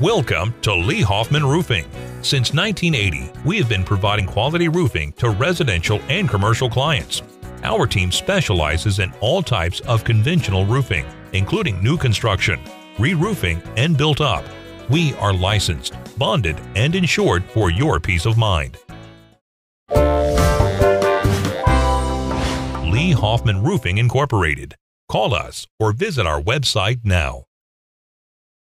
Welcome to Lee Hoffman Roofing. Since 1980, we have been providing quality roofing to residential and commercial clients. Our team specializes in all types of conventional roofing, including new construction, re roofing, and built up. We are licensed, bonded, and insured for your peace of mind. Lee Hoffman Roofing Incorporated. Call us or visit our website now.